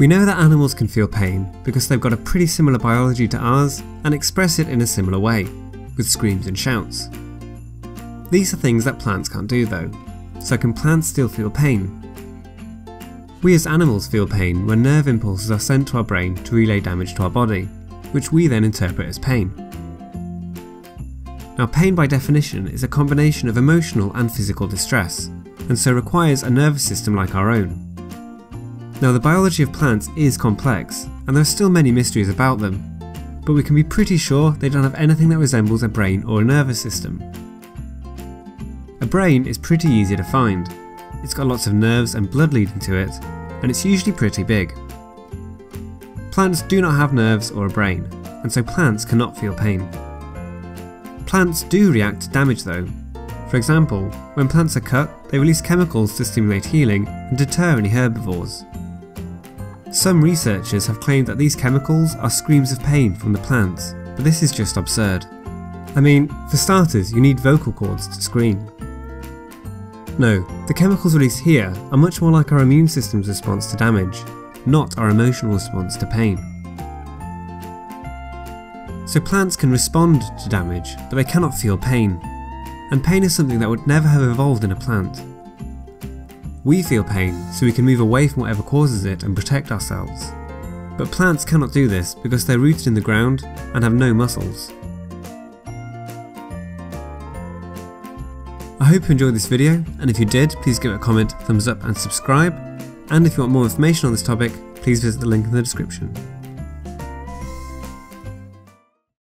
We know that animals can feel pain because they've got a pretty similar biology to ours and express it in a similar way, with screams and shouts. These are things that plants can't do though, so can plants still feel pain? We as animals feel pain when nerve impulses are sent to our brain to relay damage to our body, which we then interpret as pain. Now pain by definition is a combination of emotional and physical distress, and so requires a nervous system like our own. Now the biology of plants is complex, and there are still many mysteries about them, but we can be pretty sure they don't have anything that resembles a brain or a nervous system. A brain is pretty easy to find. It's got lots of nerves and blood leading to it, and it's usually pretty big. Plants do not have nerves or a brain, and so plants cannot feel pain. Plants do react to damage though. For example, when plants are cut, they release chemicals to stimulate healing and deter any herbivores. Some researchers have claimed that these chemicals are screams of pain from the plants, but this is just absurd. I mean, for starters, you need vocal cords to scream. No, the chemicals released here are much more like our immune system's response to damage, not our emotional response to pain. So plants can respond to damage, but they cannot feel pain. And pain is something that would never have evolved in a plant. We feel pain so we can move away from whatever causes it and protect ourselves. But plants cannot do this because they're rooted in the ground and have no muscles. I hope you enjoyed this video, and if you did, please give it a comment, thumbs up and subscribe. And if you want more information on this topic, please visit the link in the description.